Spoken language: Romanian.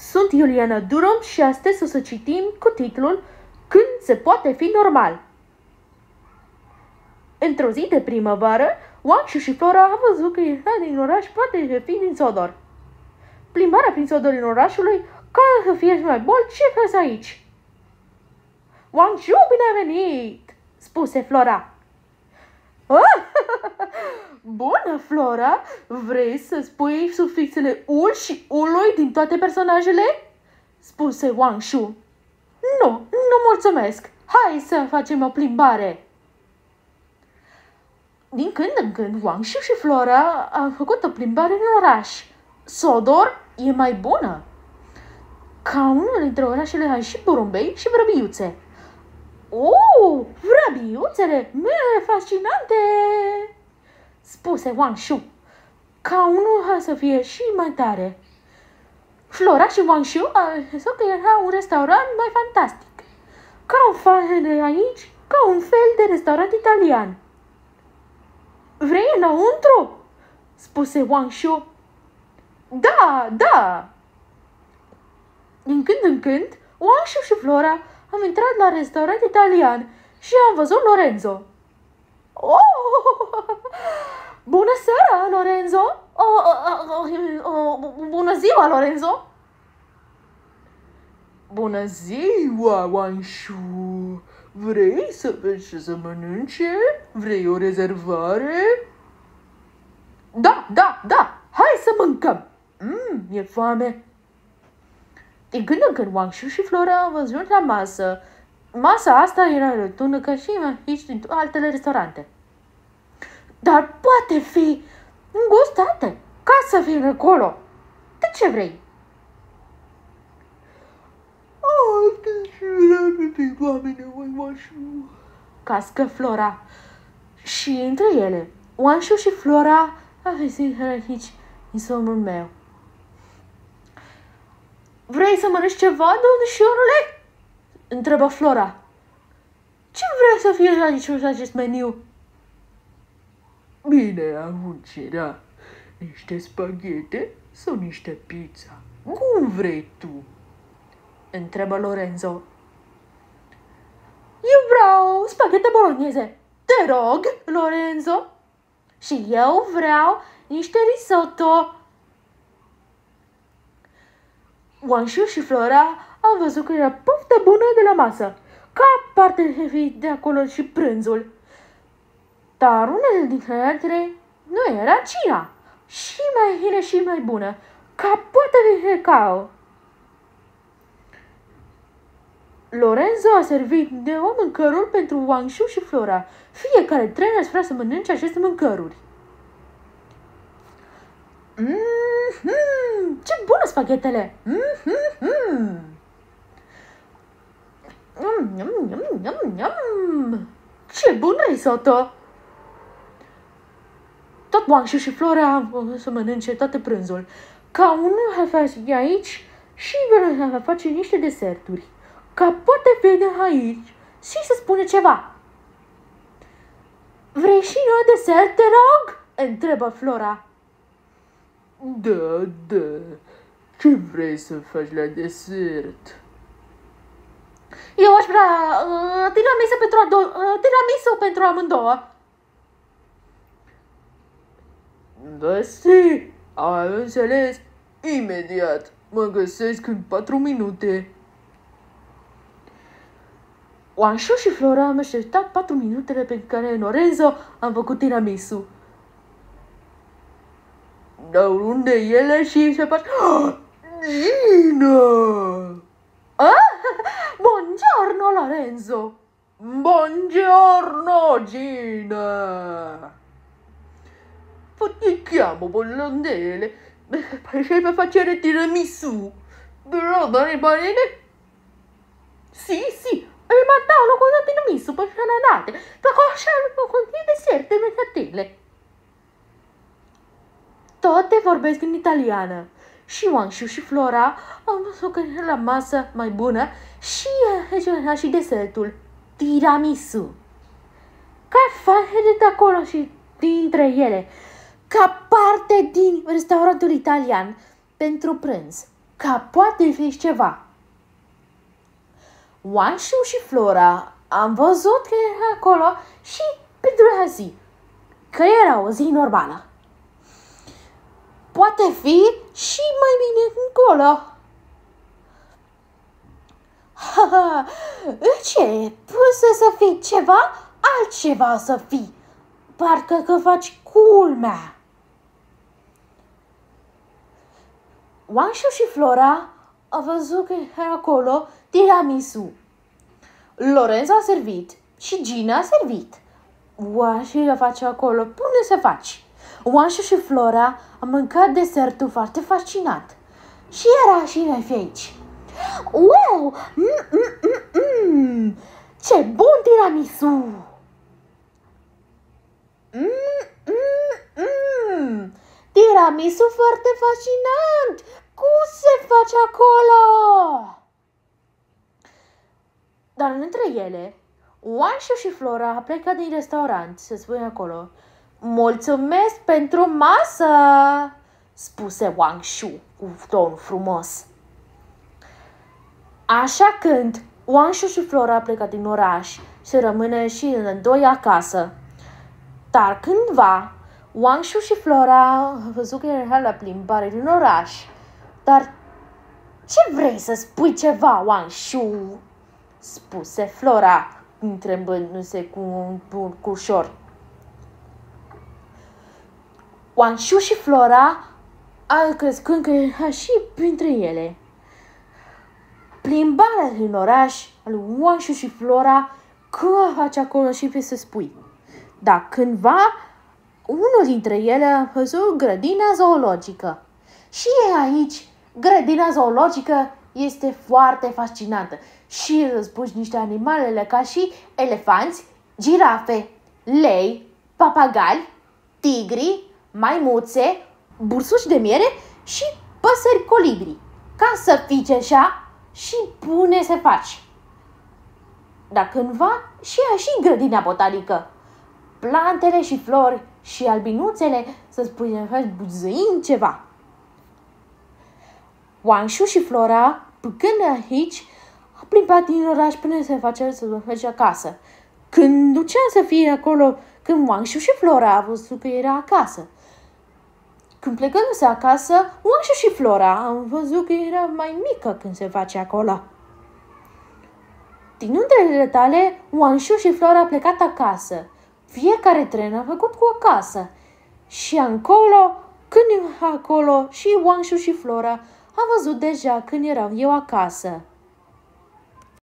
Sunt Iuliana Durom și astăzi o să citim cu titlul Când se poate fi normal. Într-o zi de primăvară, Wangshu și Flora au văzut că ieșea din oraș poate fi din Sodor. Plimbarea prin Sodorii orașului, ca să fie mai bol, ce faci aici? Wangshu, bine a venit! spuse Flora. Ah, Bună, Flora! Vrei să spui sufixele ul și ului din toate personajele? Spuse Wang Shu. Nu, nu mulțumesc. Hai să facem o plimbare. Din când în când, Wang Shu și Flora au făcut o plimbare în oraș. Sodor e mai bună. Ca unul dintre orașele ai și porumbei și vrăbiuțe. Oh, vrăbiuțele mele fascinante! spuse Wang Shu, ca unul să fie și mai tare. Flora și Wang Shu au zis că era un restaurant mai fantastic, ca un fel de aici, ca un fel de restaurant italian. Vrei înăuntru? spuse Wang Shu. Da, da! Din când în când, Wang Shu și Flora am intrat la restaurant italian și am văzut Lorenzo. Oh! Bună seara, Lorenzo! Oh, oh, oh, oh, bună ziua, Lorenzo! Bună ziua, Wanshu! Vrei să vezi ce să mănânce? Vrei o rezervare? Da, da, da! Hai să mâncăm! Mmm, e foame! Din când în când Wangshu și Flora au văzut la masă. Masa asta era rotundă ca și aici din altele restaurante. Dar poate fi îngustată ca să fie acolo. De ce vrei? Alte și repede, oameni, mai Wanshu. Cască Flora. Și între ele, Wanshu și Flora a venit aici în somnul meu. Vrei să mănânci ceva, domnișorule? Întrebă Flora. Ce vrei să fie aici în acest meniu? Bine, atunci era niște spaghete sau niște pizza? Cum vrei tu? Întrebă Lorenzo. Eu vreau spaghete bolognese. Te rog, Lorenzo. Și eu vreau niște risotto. Wanshu și Flora au văzut că era poftă bună de la masă, ca parte de acolo și prânzul. Dar unele dintre altele nu era cina, și mai bine și mai bună, ca poate de cacao. Lorenzo a servit de o mâncăruri pentru Wangshu și Flora. Fiecare trei ați vrea să mănânce aceste mâncăruri. Mm-hmm, ce bună spaghetele! Mm-hmm. Mm, yum, yum, yum, yum. Ce bun risotto! Tot Wangshu și Flora să mănânce toate prânzul. Ca unul va face aici și va face niște deserturi. Ca poate vede aici și să spune ceva. Vrei și noi desert, te rog? Întrebă Flora. Da, da. Ce vrei să faci la desert? Eu aș vrea uh, tiramisu pentru, ado- uh, tiramisu pentru amândouă. Da, si, am înțeles. Imediat. Mă găsesc în patru minute. Wanshu și Flora am așteptat patru minutele pe care Lorenzo a făcut tiramisu. Dar unde e ele și se face... Gina! Eh? Buongiorno Lorenzo! Buongiorno Gina! Fatichiamo bollondele per facere tiramisù. Brava le banane? Sì, sì, e mandavano con la tiramisù per andate, per conoscere con i deserti e le catene. Totte forbesche in italiana. Și Wangshu și Flora au văzut că era la masă mai bună și era și desertul, tiramisu. Ca face de acolo și dintre ele, ca parte din restaurantul italian pentru prânz. ca poate fi ceva. Wanshu și Flora am văzut că era acolo și pentru a zi, că era o zi normală. Poate fi și mai bine încolo. Ha, ha, ce? Poți să fii ceva, altceva să fii. Parcă că faci culmea. Wanshu și Flora a văzut că era acolo tiramisu. Lorenzo a servit și Gina a servit. Wanshu a face acolo, pune să faci. Wanshu și Flora a mâncat desertul foarte fascinat. Și era și noi aici. Wow! Mm, mm, mm, mm. Ce bun tiramisu! Mm, mm, mm. Tiramisu foarte fascinant! Cum se face acolo? Dar între ele, Wanshu și Flora a plecat din restaurant, se spune acolo. Mulțumesc pentru masă, spuse Wang Shu cu ton frumos. Așa când Wang Shu și Flora a plecat din oraș, se rămâne și în doi acasă. Dar cândva, Wang Shu și Flora au văzut că era la plimbare din oraș. Dar ce vrei să spui ceva, Wang Shu? spuse Flora, întrebându-se cu un ușor. Wang Shu și Flora a crescut că era și printre ele. Plimbarea din oraș al Wang Shu și Flora, cum a face acolo și pe să spui. Dar cândva, unul dintre ele a văzut grădina zoologică. Și e aici, grădina zoologică este foarte fascinantă și răzbuși niște animalele ca și elefanți, girafe, lei, papagali, tigri, maimuțe, bursuși de miere și păsări colibri. Ca să fii așa și pune să faci. Dar cândva și a și grădina botanică. Plantele și flori și albinuțele să spui buzăind ceva. Wangshu și Flora, păcând aici, a plimbat din oraș până se face să merge acasă. Când ducea să fie acolo, când Wangshu și Flora a văzut că era acasă. Când plecându-se acasă, Wangshu și Flora au văzut că era mai mică când se face acolo. Din întrele tale, Wangshu și Flora a plecat acasă. Fiecare tren a făcut cu o casă. Și încolo, când acolo, și Wangshu și Flora a văzut deja când erau eu acasă.